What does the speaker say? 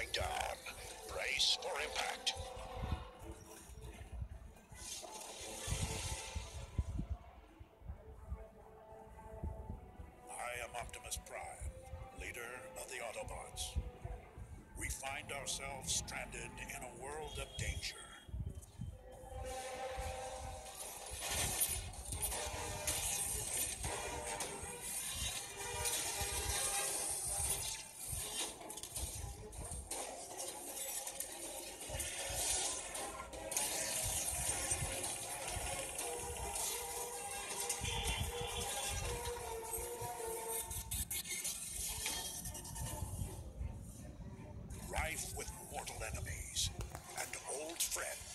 going down. Brace for impact. I am Optimus Prime, leader of the Autobots. We find ourselves stranded in a world of danger. With mortal enemies and old friends.